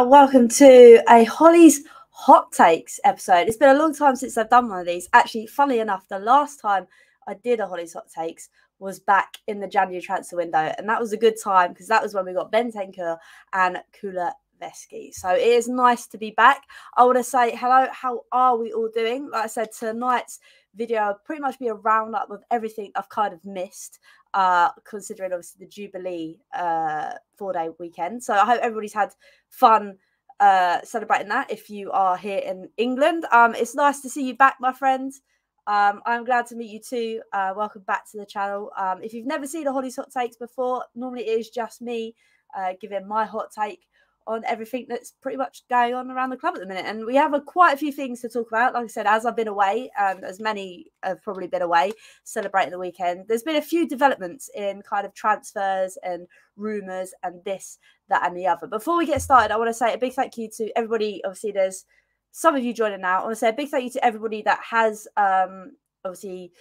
and welcome to a Hollie's Hot Takes episode. It's been a long time since I've done one of these. Actually, funnily enough, the last time I did a Hollie's Hot Takes was back in the January transfer window, and that was a good time because that was when we got Bentancur and Kula Vesky. So it is nice to be back. I want to say hello. How are we all doing? Like I said, tonight's video pretty much be a roundup of everything I've kind of missed uh, considering obviously the Jubilee uh, four day weekend. So I hope everybody's had fun uh, celebrating that. If you are here in England, um, it's nice to see you back, my friends. Um, I'm glad to meet you too. Uh, welcome back to the channel. Um, if you've never seen a Hollie's Hot Takes before, normally it is just me uh, giving my hot take on everything that's pretty much going on around the club at the minute. And we have a, quite a few things to talk about. Like I said, as I've been away, and as many have probably been away celebrating the weekend, there's been a few developments in kind of transfers and rumours and this, that, and the other. Before we get started, I want to say a big thank you to everybody. Obviously, there's some of you joining now. I want to say a big thank you to everybody that has um, obviously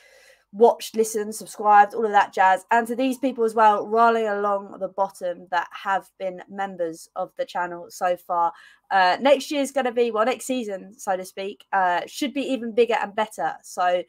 watched, listened, subscribed, all of that jazz. And to these people as well, rolling along the bottom that have been members of the channel so far. Uh, next year is going to be, well, next season, so to speak, uh, should be even bigger and better. So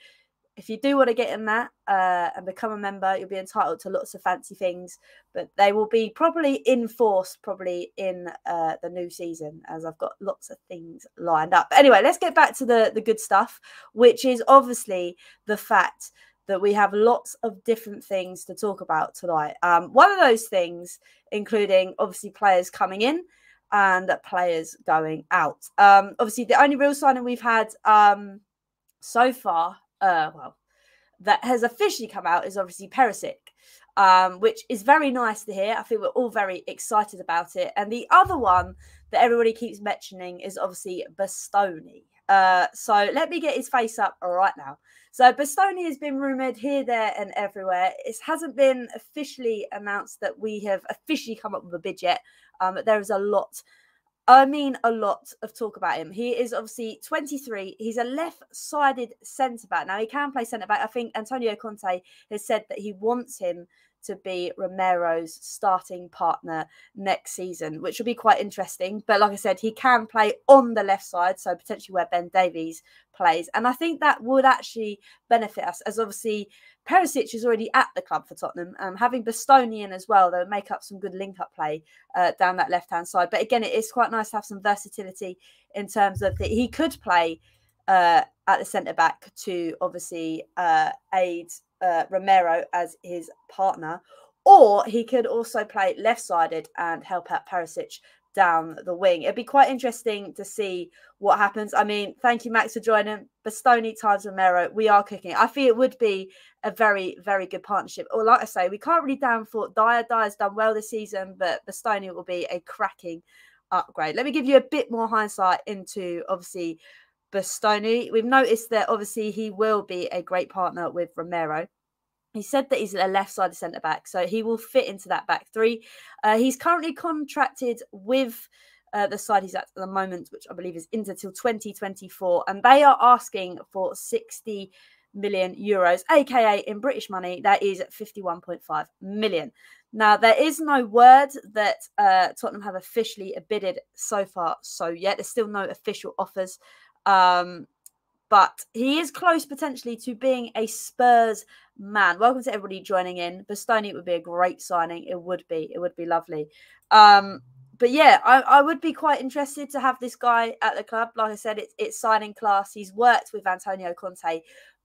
if you do want to get in that uh, and become a member, you'll be entitled to lots of fancy things, but they will be probably enforced probably in uh, the new season as I've got lots of things lined up. But anyway, let's get back to the the good stuff, which is obviously the fact that we have lots of different things to talk about tonight. Um, one of those things, including obviously players coming in and players going out. Um, obviously, the only real signing we've had um, so far, uh, well, that has officially come out is obviously Perisic. Um, which is very nice to hear. I think we're all very excited about it. And the other one that everybody keeps mentioning is obviously Bastoni. Uh, so let me get his face up right now. So Bastoni has been rumoured here, there, and everywhere. It hasn't been officially announced that we have officially come up with a bid yet. Um, but there is a lot. I mean, a lot of talk about him. He is obviously 23. He's a left-sided centre back. Now he can play centre back. I think Antonio Conte has said that he wants him to be Romero's starting partner next season, which will be quite interesting. But like I said, he can play on the left side, so potentially where Ben Davies plays. And I think that would actually benefit us, as obviously Perisic is already at the club for Tottenham. Um, having Bastoni in as well, they'll make up some good link up play uh, down that left hand side. But again, it is quite nice to have some versatility in terms of that he could play. Uh, at the centre back to obviously uh, aid uh, Romero as his partner, or he could also play left sided and help out Perisic down the wing. It'd be quite interesting to see what happens. I mean, thank you, Max, for joining. Bastoni times Romero, we are cooking. I feel it would be a very, very good partnership. Or like I say, we can't really down for Dier. Dier's done well this season, but Bastoni will be a cracking upgrade. Let me give you a bit more hindsight into obviously Bastoni. We've noticed that obviously he will be a great partner with Romero. He said that he's a left sided centre back, so he will fit into that back three. Uh, he's currently contracted with uh, the side he's at at the moment, which I believe is Inter till 2024, and they are asking for 60 million euros, aka in British money, that is 51.5 million. Now, there is no word that uh, Tottenham have officially bidded so far, so yet. There's still no official offers. Um, but he is close potentially to being a Spurs man. Welcome to everybody joining in. Bastoni would be a great signing. It would be. It would be lovely. Um, but yeah, I, I, would be quite interested to have this guy at the club. Like I said, it's, it's signing class. He's worked with Antonio Conte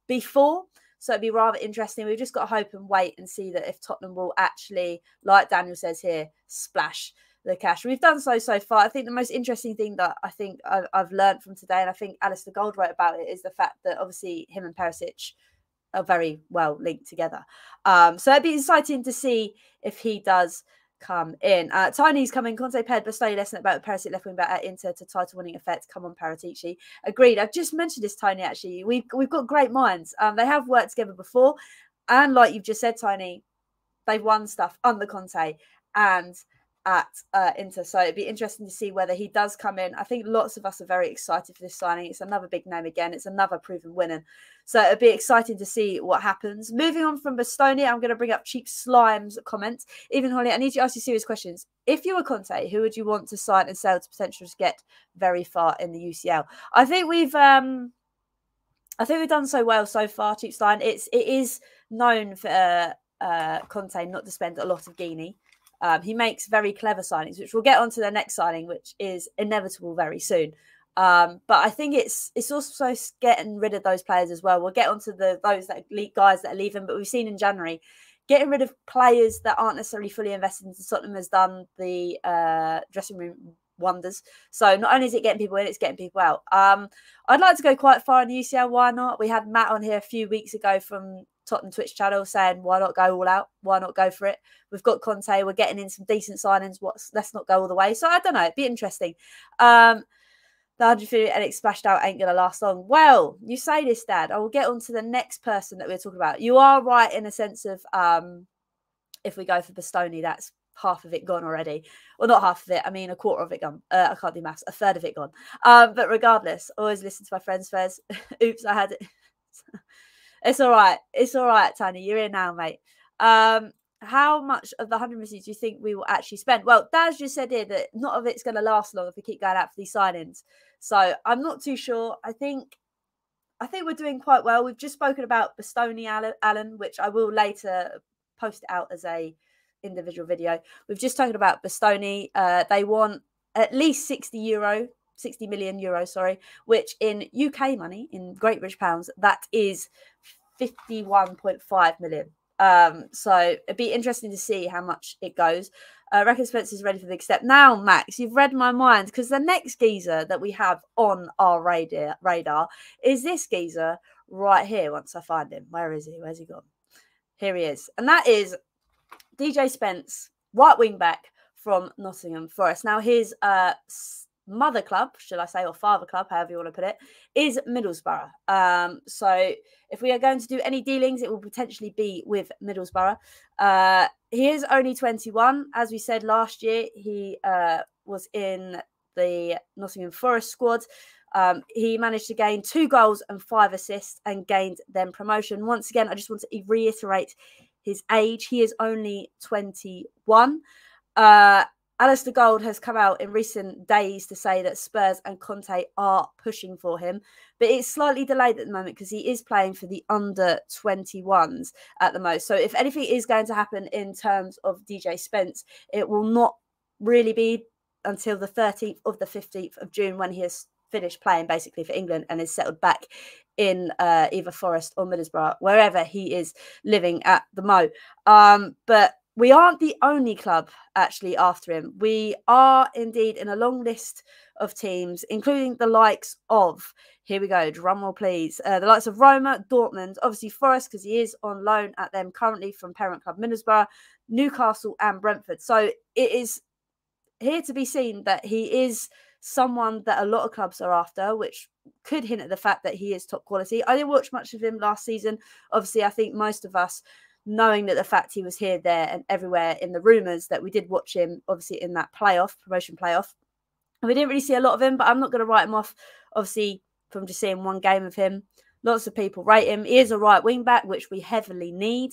before. So it'd be rather interesting. We've just got to hope and wait and see that if Tottenham will actually, like Daniel says here, splash the cash. We've done so so far. I think the most interesting thing that I think I've, I've learned from today, and I think Alasdair Gold wrote about it, is the fact that obviously him and Perisic are very well linked together. Um, so it'd be exciting to see if he does come in. Uh, Tiny's coming. Conte paired Bastoni lesson about Perisic left wing back at Inter to title winning effect. Come on, Paratici. Agreed. I've just mentioned this, Tiny. Actually, we've we've got great minds. Um, they have worked together before, and like you've just said, Tiny, they've won stuff under Conte, and at uh, Inter. So it'd be interesting to see whether he does come in. I think lots of us are very excited for this signing. It's another big name again. It's another proven winner. So it'd be exciting to see what happens. Moving on from Bastoni, I'm going to bring up Cheap Slime's comments. Even Hollie, I need to ask you serious questions. If you were Conte, who would you want to sign and sell to potential to get very far in the UCL? I think we've um I think we've done so well so far, Cheap Slime. It's it is known for uh, uh Conte not to spend a lot of Guinea. Um, he makes very clever signings, which we'll get on to the next signing, which is inevitable very soon. Um, but I think it's it's also getting rid of those players as well. We'll get onto the those that guys that are leaving, but we've seen in January getting rid of players that aren't necessarily fully invested into Tottenham has done the uh, dressing room wonders. So not only is it getting people in, it's getting people out. Um, I'd like to go quite far in the UCL. Why not? We had Matt on here a few weeks ago from Tottenham Twitch channel saying, why not go all out? Why not go for it? We've got Conte. We're getting in some decent signings. What's let's not go all the way. So I don't know. It'd be interesting. Um, the 150 and it splashed out ain't going to last long. Well, you say this, Dad. I will get on to the next person that we're talking about. You are right in a sense of um, if we go for Bastoni, that's half of it gone already. Well, not half of it. I mean, a quarter of it gone. Uh, I can't do maths. A third of it gone. Um, but regardless, always listen to my friends first. Oops, I had it. It's all right. It's all right, Tanya. You're in now, mate. Um, how much of the 100 receipts do you think we will actually spend? Well, Daz just said here that not of it's going to last long if we keep going out for these signings. So I'm not too sure. I think I think we're doing quite well. We've just spoken about Bastoni Allen, which I will later post out as a individual video. We've just talked about Bastoni. Uh, they want at least 60 euro 60 million euros, sorry, which in UK money, in Great British pounds, that is 51.5 million. Um, so it'd be interesting to see how much it goes. Uh, Reckon Spencer's ready for the big step. Now, Max, you've read my mind because the next geezer that we have on our radar, radar is this geezer right here. Once I find him, where is he? Where's he gone? Here he is. And that is Djed Spence, right wing back from Nottingham Forest. Now, his uh, mother club, should I say, or father club, however you want to put it, is Middlesbrough. Um, so if we are going to do any dealings, it will potentially be with Middlesbrough. Uh, he is only 21. As we said last year, he uh, was in the Nottingham Forest squad. Um, he managed to gain two goals and five assists and gained them promotion. Once again, I just want to reiterate his age. He is only 21. Uh, Alasdair Gold has come out in recent days to say that Spurs and Conte are pushing for him, but it's slightly delayed at the moment because he is playing for the under 21s at the most. So, if anything is going to happen in terms of Djed Spence, it will not really be until the 13th of the 15th of June when he has finished playing basically for England and is settled back in uh, either Forest or Middlesbrough, wherever he is living at the Mo. Um, but we aren't the only club actually after him. We are indeed in a long list of teams, including the likes of, here we go, drum roll please, uh, the likes of Roma, Dortmund, obviously Forest, because he is on loan at them currently from parent club Middlesbrough, Newcastle, and Brentford. So it is here to be seen that he is someone that a lot of clubs are after, which could hint at the fact that he is top quality. I didn't watch much of him last season. Obviously, I think most of us knowing that the fact he was here, there, and everywhere in the rumours that we did watch him, obviously in that playoff, promotion playoff. And we didn't really see a lot of him, but I'm not going to write him off, obviously, from just seeing one game of him. Lots of people rate him. He is a right wing back, which we heavily need.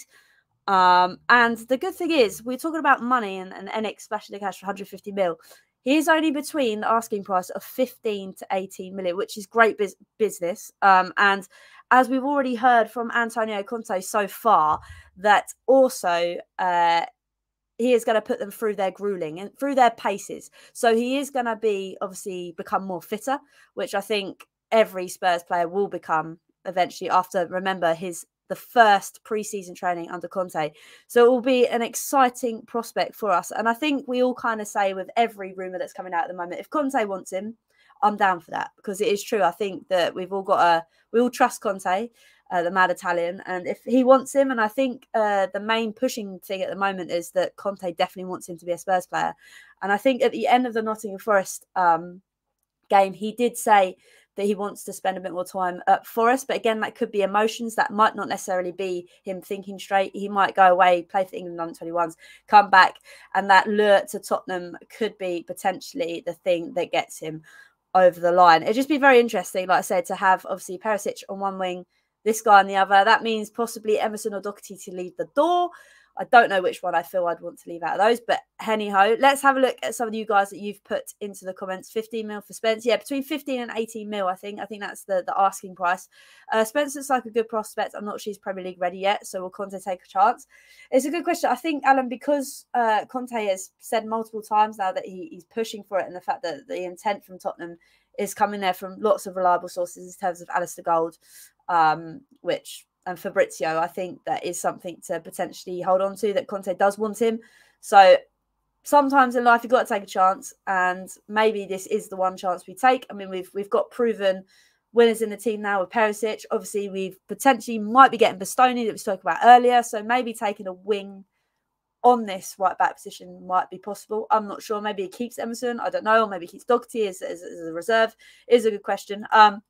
Um, and the good thing is, we're talking about money and, and ENIC splashing the cash for 150 mil. He is only between the asking price of 15 to 18 million, which is great biz- business. Um, and as we've already heard from Antonio Conte so far, that also uh, he is going to put them through their grueling and through their paces. So he is going to be obviously become more fitter, which I think every Spurs player will become eventually after remember his the first preseason training under Conte. So it will be an exciting prospect for us. And I think we all kind of say with every rumor that's coming out at the moment, if Conte wants him, I'm down for that because it is true. I think that we've all got a we all trust Conte, uh, the mad Italian, and if he wants him, and I think uh, the main pushing thing at the moment is that Conte definitely wants him to be a Spurs player, and I think at the end of the Nottingham Forest um, game, he did say that he wants to spend a bit more time at Forest. But again, that could be emotions. That might not necessarily be him thinking straight. He might go away, play for England under 21s, come back, and that lure to Tottenham could be potentially the thing that gets him over the line. It'd just be very interesting, like I said, to have obviously Perisic on one wing, this guy on the other. That means possibly Emerson or Doherty to leave the door. I don't know which one I feel I'd want to leave out of those, but henny. Let's have a look at some of you guys that you've put into the comments. 15 mil for Spence. Yeah, between 15 and 18 mil, I think. I think that's the, the asking price. Uh, Spence looks like a good prospect. I'm not sure he's Premier League ready yet, so will Conte take a chance? It's a good question. I think, Alan, because uh, Conte has said multiple times now that he, he's pushing for it and the fact that the intent from Tottenham is coming there from lots of reliable sources in terms of Alasdair Gold, um, which and Fabrizio, I think that is something to potentially hold on to that Conte does want him. So sometimes in life you've got to take a chance, and maybe this is the one chance we take. I mean, we've we've got proven winners in the team now with Perisic. Obviously, we've potentially might be getting Bastoni that we spoke about earlier. So maybe taking a wing on this right back position might be possible. I'm not sure. Maybe he keeps Emerson. I don't know. Or maybe he keeps Doherty as, as, as a reserve. Is a good question. Um,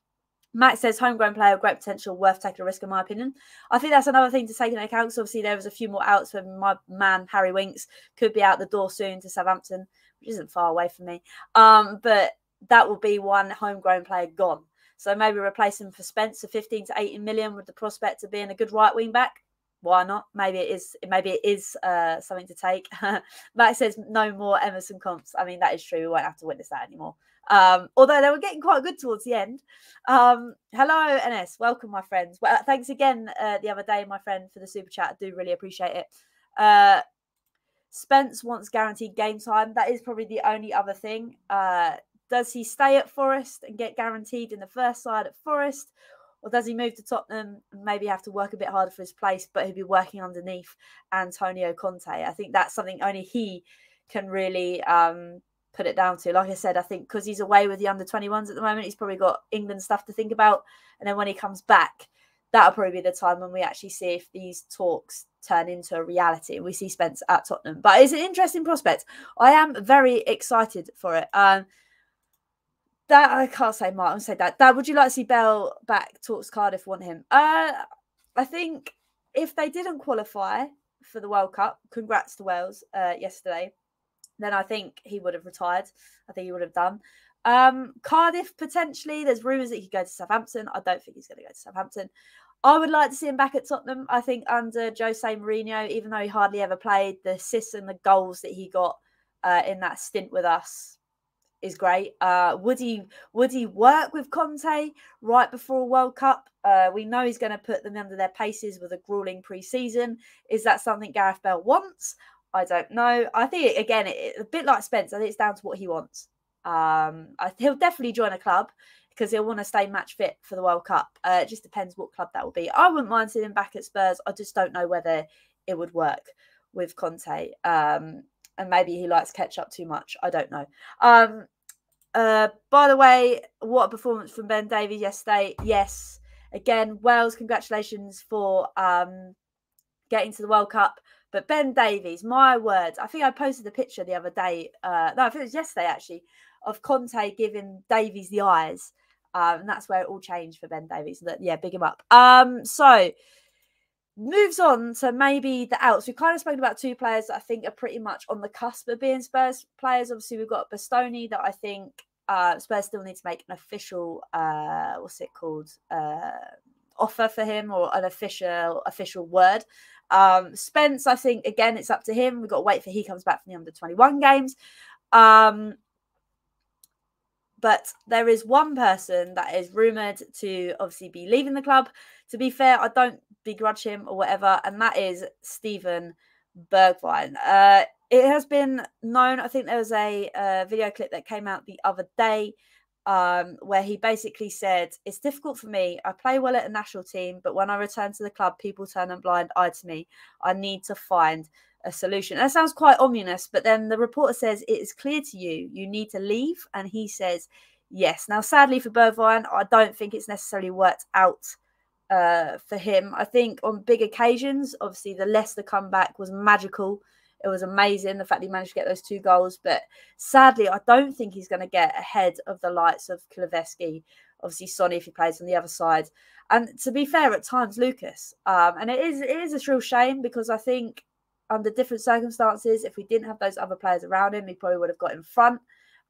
Matt says homegrown player, great potential, worth taking a risk, in my opinion. I think that's another thing to take into account. So obviously, there was a few more outs when my man Harry Winks could be out the door soon to Southampton, which isn't far away from me. Um, but that will be one homegrown player gone. So maybe replace him for Spencer, 15 to 18 million, with the prospect of being a good right wing back. Why not? Maybe it is. Maybe it is uh, something to take. Matt says no more Emerson comps. I mean, that is true. We won't have to witness that anymore. Um, although they were getting quite good towards the end. Um, hello, NS. Welcome, my friends. Well, thanks again uh, the other day, my friend, for the super chat. I do really appreciate it. Uh, Spence wants guaranteed game time. That is probably the only other thing. Uh, does he stay at Forest and get guaranteed in the first side at Forest? Or does he move to Tottenham and maybe have to work a bit harder for his place, but he'll be working underneath Antonio Conte? I think that's something only he can really um, put it down to. Like I said, I think because he's away with the under 21s at the moment, he's probably got England stuff to think about. And then when he comes back, that'll probably be the time when we actually see if these talks turn into a reality and we see Spence at Tottenham. But it's an interesting prospect. I am very excited for it. Um, that I can't say Martin say that. That would you like to see Bell back? Talks Cardiff want him. Uh, I think if they didn't qualify for the World Cup, congrats to Wales uh, yesterday then I think he would have retired. I think he would have done. Um, Cardiff potentially. There's rumours that he could go to Southampton. I don't think he's going to go to Southampton. I would like to see him back at Tottenham. I think under Jose Mourinho, even though he hardly ever played, the assists and the goals that he got uh, in that stint with us is great. Uh, would he would he work with Conte right before a World Cup? Uh, we know he's going to put them under their paces with a grueling pre-season. Is that something Gareth Bell wants? I don't know. I think again, it, a bit like Spence. I think it's down to what he wants. Um, I, he'll definitely join a club because he'll want to stay match fit for the World Cup. Uh, it just depends what club that will be. I wouldn't mind seeing him back at Spurs. I just don't know whether it would work with Conte. Um, and maybe he likes catch up too much. I don't know. Um, uh, by the way, what a performance from Ben Davies yesterday. Yes, again, Wales, congratulations for um, getting to the World Cup. But Ben Davies, my words, I think I posted a picture the other day. Uh, no, I think it was yesterday actually, of Conte giving Davies the eyes. Um, and that's where it all changed for Ben Davies. Yeah, big him up. Um, so moves on to maybe the outs. We've kind of spoken about two players that I think are pretty much on the cusp of being Spurs players. Obviously, we've got Bastoni that I think uh, Spurs still need to make an official uh, what's it called uh, offer for him or an official official word. Um, Spence, I think again, it's up to him. We've got to wait for he comes back from the under 21 games. Um, but there is one person that is rumored to obviously be leaving the club. To be fair, I don't begrudge him or whatever, and that is Stephen Bergwijn. Uh, it has been known. I think there was a, a video clip that came out the other day um, where he basically said, It's difficult for me. I play well at a national team, but when I return to the club, people turn a blind eye to me. I need to find a solution. That sounds quite ominous, but then the reporter says, It is clear to you, you need to leave. And he says, Yes. Now, sadly for Bergwijn, I don't think it's necessarily worked out uh, for him. I think on big occasions, obviously, the Leicester comeback was magical It was amazing the fact he managed to get those two goals. But sadly, I don't think he's going to get ahead of the likes of Kulusevski. Obviously, Sonny if he plays on the other side. And to be fair, at times Lucas. Um, and it is it is a real shame because I think under different circumstances, if we didn't have those other players around him, he probably would have got in front.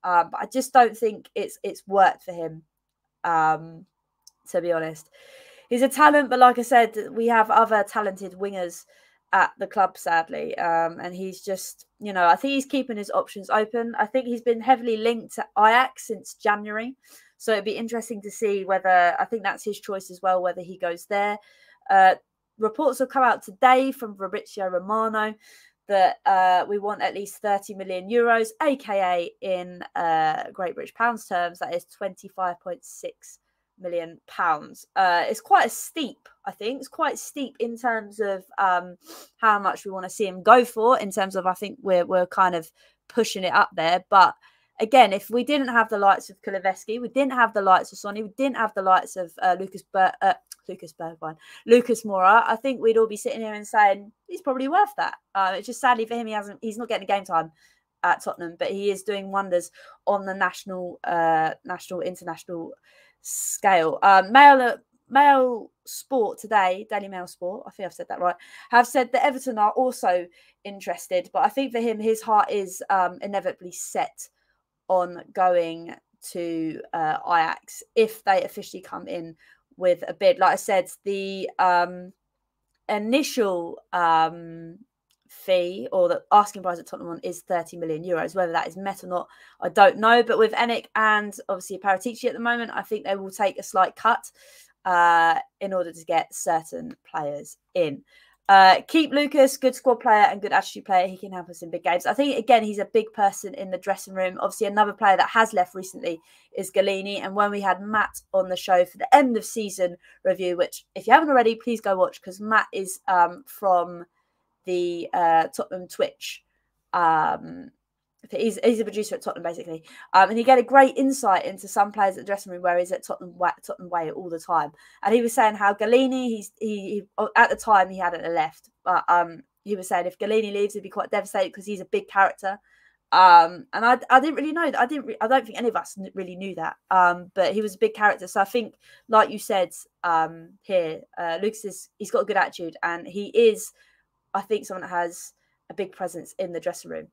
Um, but I just don't think it's it's worked for him. Um, to be honest, he's a talent, but like I said, we have other talented wingers at the club, sadly. Um, and he's just, you know, I think he's keeping his options open. I think he's been heavily linked to Ajax since January. So it'd be interesting to see whether, I think that's his choice as well, whether he goes there. Uh, reports have come out today from Fabrizio Romano that uh, we want at least 30 million euros, aka in uh, Great British pounds terms, that is 25.6 million pounds. Uh, it's quite a steep, I think. It's quite steep in terms of um, how much we want to see him go for. In terms of, I think we're we're kind of pushing it up there. But again, if we didn't have the lights of Kulusevski, we didn't have the lights of Sonny, we didn't have the lights of uh, Lucas Bur- uh, Lucas Bergwijn, Lucas Moura, I think we'd all be sitting here and saying he's probably worth that. Uh, it's just sadly for him, he hasn't. He's not getting the game time at Tottenham, but he is doing wonders on the national, uh, national, international scale. Um, Mail, Mail Sport today, Daily Mail Sport, I think I've said that right, have said that Everton are also interested, but I think for him, his heart is um, inevitably set on going to uh, Ajax if they officially come in with a bid. Like I said, the um, initial um, fee or the asking price at Tottenham is 30 million euros. Whether that is met or not, I don't know. But with ENIC and obviously Paratici at the moment, I think they will take a slight cut uh, in order to get certain players in. Uh, keep Lucas, good squad player and good attitude player. He can help us in big games. I think again he's a big person in the dressing room. Obviously, another player that has left recently is Gollini. And when we had Matt on the show for the end of season review, which if you haven't already, please go watch because Matt is um, from the uh, Tottenham Twitch. Um, he's, he's a producer at Tottenham basically, um, and he get a great insight into some players at the dressing room where he's at Tottenham Tottenham Way all the time. And he was saying how Gollini, he's he, he oh, at the time he hadn't left, but um, he was saying if Gollini leaves, he'd be quite devastated because he's a big character. Um, and I, I didn't really know that. I didn't. I don't think any of us really knew that. Um, but he was a big character. So I think, like you said, um, here, uh, Lucas is he's got a good attitude, and he is I think someone that has a big presence in the dressing room.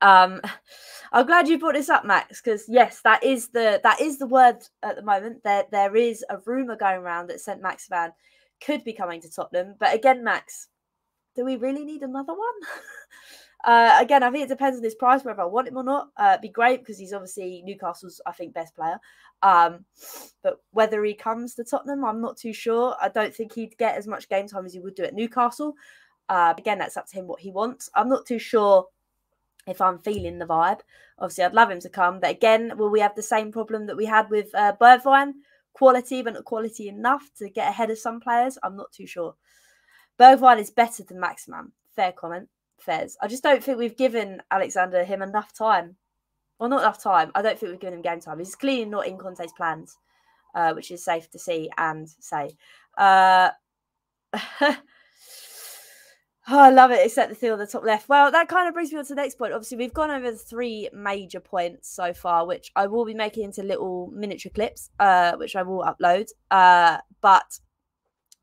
Um, I'm glad you brought this up, Max, because yes, that is the that is the word at the moment. There there is a rumor going around that Saint-Maximin could be coming to Tottenham. But again, Max, do we really need another one? uh, again, I think it depends on his price, whether I want him or not. Uh, it'd be great because he's obviously Newcastle's, I think, best player. Um, but whether he comes to Tottenham, I'm not too sure. I don't think he'd get as much game time as he would do at Newcastle. Uh, again, that's up to him what he wants. I'm not too sure if I'm feeling the vibe. Obviously, I'd love him to come, but again, will we have the same problem that we had with uh, Bergwijn? Quality, but not quality enough to get ahead of some players? I'm not too sure. Bergwijn is better than Maximin. Fair comment. Fairs. I just don't think we've given Alexander him enough time. Well, not enough time. I don't think we've given him game time. He's clearly not in Conte's plans, uh, which is safe to see and say. Uh, Oh, I love it, except the thing on the top left. Well, that kind of brings me on to the next point. Obviously, we've gone over the three major points so far, which I will be making into little miniature clips, uh, which I will upload. Uh, but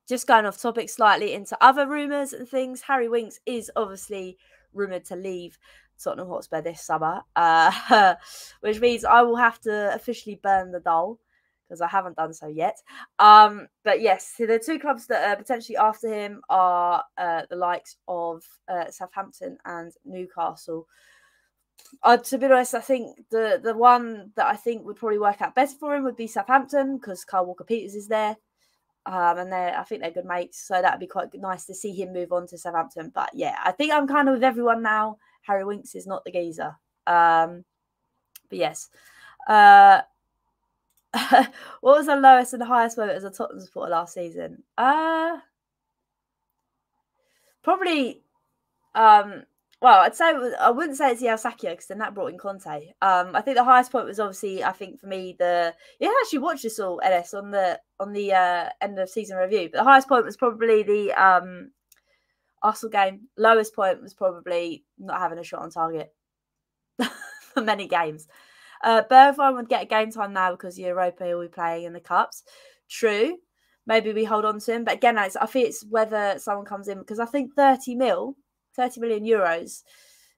just going off topic slightly into other rumours and things, Harry Winks is obviously rumoured to leave Tottenham Hotspur this summer, uh, which means I will have to officially burn the doll because I haven't done so yet. Um, but yes, so the two clubs that are potentially after him are uh, the likes of uh, Southampton and Newcastle. Uh, to be honest, I think the the one that I think would probably work out best for him would be Southampton because Kyle Walker Peters is there. Um, and they I think they're good mates, so that'd be quite nice to see him move on to Southampton. But yeah, I think I'm kind of with everyone now. Harry Winks is not the geezer. Um, but yes, uh, what was the lowest and the highest moment as a Tottenham supporter last season? Uh probably um well, I'd say I wouldn't say it's the Alsacia because then that brought in Conte. Um, I think the highest point was obviously I think for me the you actually watched this all Ellis on the on the uh, end of season review, but the highest point was probably the um Arsenal game, lowest point was probably not having a shot on target for many games. Uh, Bergwijn would get a game time now because Europa will be playing in the cups. True. Maybe we hold on to him. But again, I think it's whether someone comes in because I think 30 mil, 30 million euros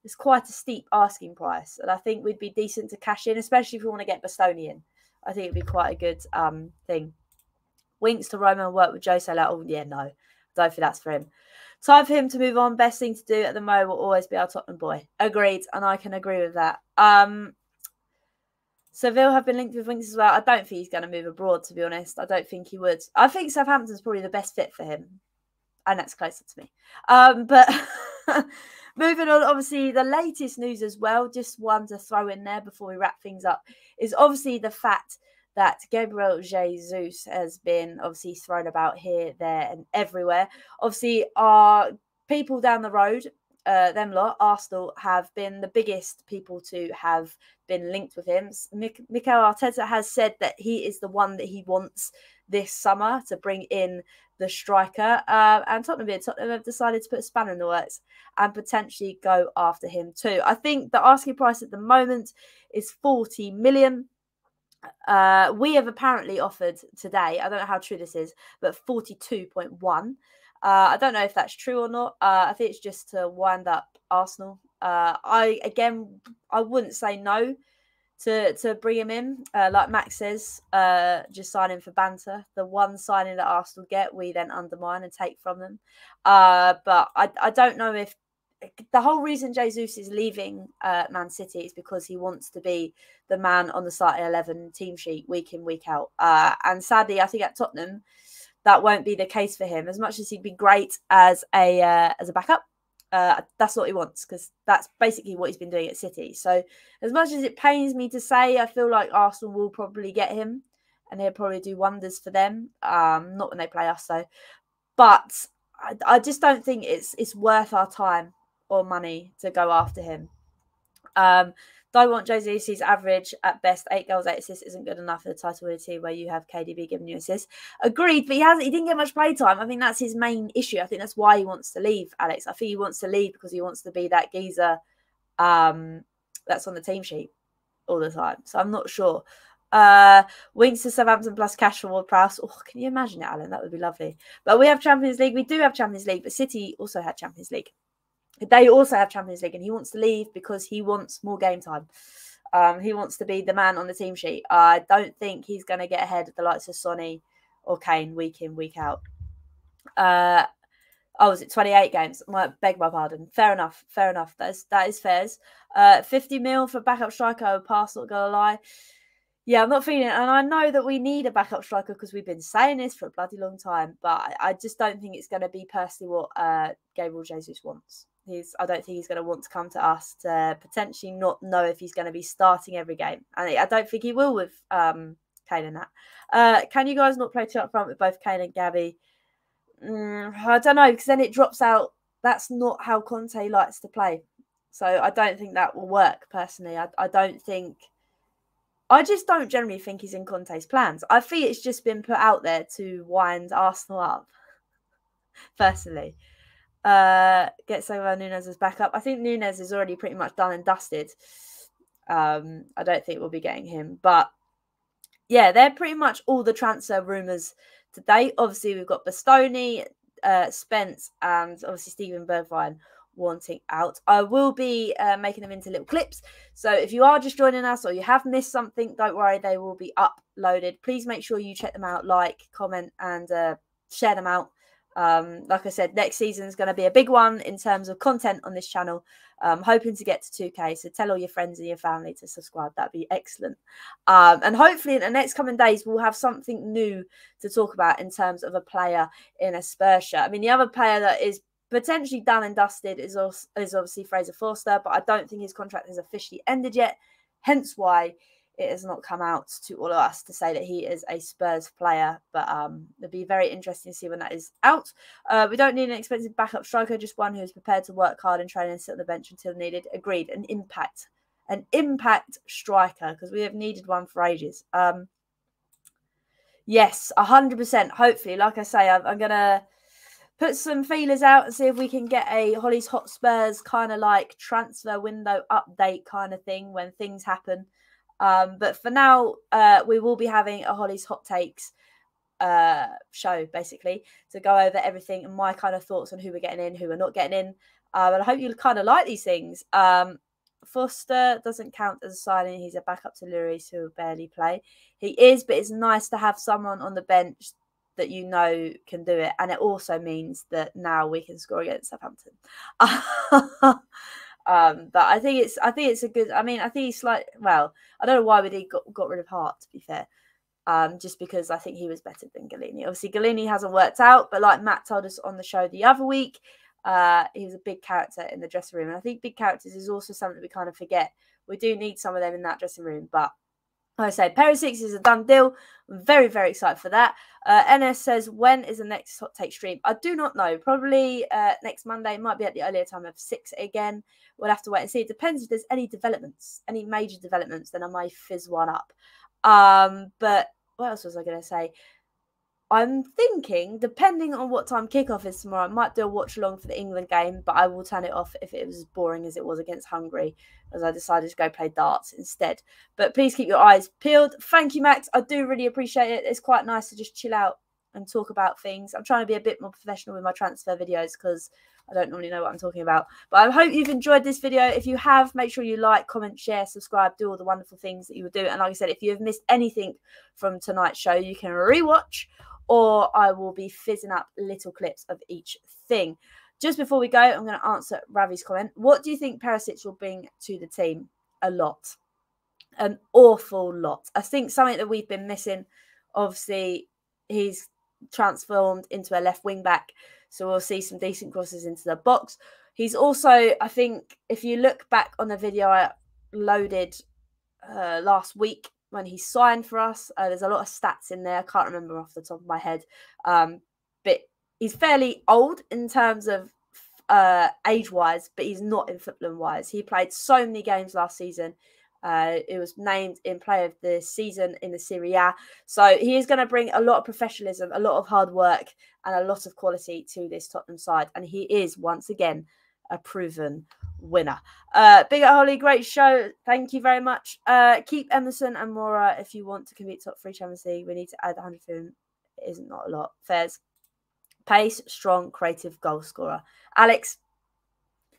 is quite a steep asking price. And I think we'd be decent to cash in, especially if we want to get Bastoni in. I think it'd be quite a good um, thing. Winks to Roma and work with Jose. Like, oh, yeah, no. I don't think that's for him. Time for him to move on. Best thing to do at the moment will always be our Tottenham boy. Agreed. And I can agree with that. Um, Seville have been linked with Winks as well. I don't think he's going to move abroad, to be honest. I don't think he would. I think Southampton's probably the best fit for him. And that's closer to me. Um, but moving on, obviously, the latest news as well, just one to throw in there before we wrap things up, is obviously the fact that Gabriel Jesus has been obviously thrown about here, there, and everywhere. Obviously, our people down the road, uh, them lot, Arsenal, have been the biggest people to have been linked with him. Mikel Arteta has said that he is the one that he wants this summer to bring in the striker. Uh, and Tottenham, Tottenham have decided to put a spanner in the works and potentially go after him too. I think the asking price at the moment is 40 million. Uh, we have apparently offered today, I don't know how true this is, but 42.1. Uh, I don't know if that's true or not. Uh, I think it's just to wind up Arsenal. Uh, I again, I wouldn't say no to to bring him in. Uh, like Max says, uh, just signing for banter. The one signing that Arsenal get, we then undermine and take from them. Uh, but I I don't know if the whole reason Jesus is leaving uh, Man City is because he wants to be the man on the starting 11 team sheet week in, week out. Uh, and sadly, I think at Tottenham, that won't be the case for him. As much as he'd be great as a uh, as a backup, uh, that's what he wants because that's basically what he's been doing at City. So, as much as it pains me to say, I feel like Arsenal will probably get him and he'll probably do wonders for them. Um, not when they play us, though. But I, I just don't think it's it's worth our time or money to go after him. Um, don't want Jose Jesus's average at best eight goals, eight assists isn't good enough for the title the team where you have KDB giving you assists. Agreed, but he hasn't. He didn't get much play time. I think that's his main issue. I think that's why he wants to leave, Alex. I think he wants to leave because he wants to be that geezer um, that's on the team sheet all the time. So I'm not sure. Uh, Winks to Southampton plus cash for Ward Prowse. Oh, can you imagine it, Alan? That would be lovely. But we have Champions League. We do have Champions League, but City also had Champions League they also have Champions League, and he wants to leave because he wants more game time. Um, he wants to be the man on the team sheet. I don't think he's going to get ahead of the likes of Sonny or Kane week in, week out. Uh, oh, was it 28 games? I beg my pardon. Fair enough. Fair enough. That is, that is fairs. Uh, 50 mil for backup striker. Pass, not going to lie. Yeah, I'm not feeling it. And I know that we need a backup striker because we've been saying this for a bloody long time. But I just don't think it's going to be personally what uh, Gabriel Jesus wants. He's I don't think he's going to want to come to us to potentially not know if he's going to be starting every game. And I don't think he will with um, Kane and that. Uh, can you guys not play two up front with both Kane and Gabby? Mm, I don't know because then it drops out. That's not how Conte likes to play. So I don't think that will work personally. I, I don't think. I just don't generally think he's in Conte's plans. I think it's just been put out there to wind Arsenal up. Personally, uh, get Silva Nunez as backup. I think Nunez is already pretty much done and dusted. Um, I don't think we'll be getting him, but yeah, they're pretty much all the transfer rumours today. Obviously, we've got Bastoni, uh, Spence, and obviously Steven Bergwijn wanting out. I will be uh, making them into little clips. So if you are just joining us or you have missed something, don't worry, they will be uploaded. Please make sure you check them out, like, comment, and uh, share them out. Um, like I said, next season is going to be a big one in terms of content on this channel. Um, hoping to get to 2K. So tell all your friends and your family to subscribe. That'd be excellent. Um, and hopefully in the next coming days, we'll have something new to talk about in terms of a player in a Spurs shirt. I mean, the other player that is potentially done and dusted is, also, is obviously Fraser Forster, but I don't think his contract has officially ended yet. Hence why it has not come out to all of us to say that he is a Spurs player, but um, it'll be very interesting to see when that is out. Uh, we don't need an expensive backup striker, just one who is prepared to work hard and train and sit on the bench until needed. Agreed. An impact, an impact striker because we have needed one for ages. Um, yes, hundred percent. Hopefully, like I say, I'm, I'm gonna put some feelers out and see if we can get a Hollie's Hotspurs kind of like transfer window update kind of thing when things happen. Um, but for now, uh, we will be having a Hollie's Hot Takes uh, show basically to go over everything and my kind of thoughts on who we're getting in, who we're not getting in. Um, and I hope you kind of like these things. Um, Forster doesn't count as a signing. He's a backup to Lloris who will barely play. He is, but it's nice to have someone on the bench that you know can do it. And it also means that now we can score against Southampton. um, but I think it's I think it's a good I mean, I think he's like well, I don't know why we did got, got rid of Hart to be fair. Um, just because I think he was better than Gollini. Obviously, Gollini hasn't worked out, but like Matt told us on the show the other week, uh, he was a big character in the dressing room. And I think big characters is also something we kind of forget. We do need some of them in that dressing room, but I say, Perisic is a done deal. Very, very excited for that. Uh, NS says, when is the next hot take stream? I do not know. Probably uh, next Monday. Might be at the earlier time of six again. We'll have to wait and see. It depends if there's any developments, any major developments, then I might fizz one up. Um, but what else was I going to say? I'm thinking, depending on what time kickoff is tomorrow, I might do a watch along for the England game, but I will turn it off if it was as boring as it was against Hungary, as I decided to go play darts instead. But please keep your eyes peeled. Thank you, Max. I do really appreciate it. It's quite nice to just chill out and talk about things. I'm trying to be a bit more professional with my transfer videos because I don't normally know what I'm talking about. But I hope you've enjoyed this video. If you have, make sure you like, comment, share, subscribe, do all the wonderful things that you would do. And like I said, if you have missed anything from tonight's show, you can rewatch or I will be fizzing up little clips of each thing. Just before we go, I'm going to answer Ravi's comment. What do you think Perisic will bring to the team? A lot. An awful lot. I think something that we've been missing, obviously, he's transformed into a left wing back. So we'll see some decent crosses into the box. He's also, I think, if you look back on the video I loaded uh, last week, when he signed for us. Uh, there's a lot of stats in there. I can't remember off the top of my head. Um, but he's fairly old in terms of uh, age wise, but he's not in footballing wise. He played so many games last season. Uh, it was named in player of the season in the Serie A. So he is going to bring a lot of professionalism, a lot of hard work, and a lot of quality to this Tottenham side. And he is once again a proven winner. Uh, Big at Hollie, great show. Thank you very much. Uh, keep Emerson and Moura if you want to compete top three Champions League. We need to add 100 film. Isn't not a lot. Fairs. Pace, strong, creative goal scorer. Alex,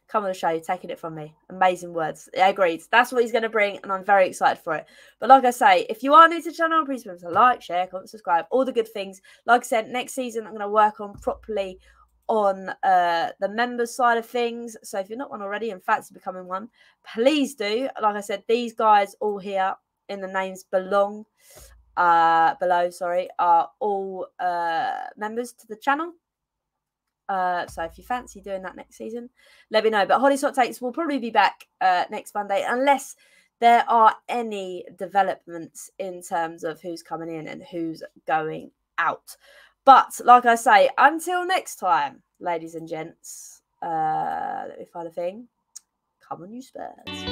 come on the show. You're taking it from me. Amazing words. Yeah, agreed. That's what he's going to bring, and I'm very excited for it. But like I say, if you are new to the channel, please remember to like, share, comment, subscribe, all the good things. Like I said, next season I'm going to work on properly on uh, the members side of things. So if you're not one already, in fact, becoming one, please do. Like I said, these guys all here in the names belong uh, below, sorry, are all uh, members to the channel. Uh, so if you fancy doing that next season, let me know. But Hollie's Hot Takes will probably be back uh, next Monday, unless there are any developments in terms of who's coming in and who's going out. But like I say, until next time, ladies and gents, uh, let me find a thing. Come on, you Spurs.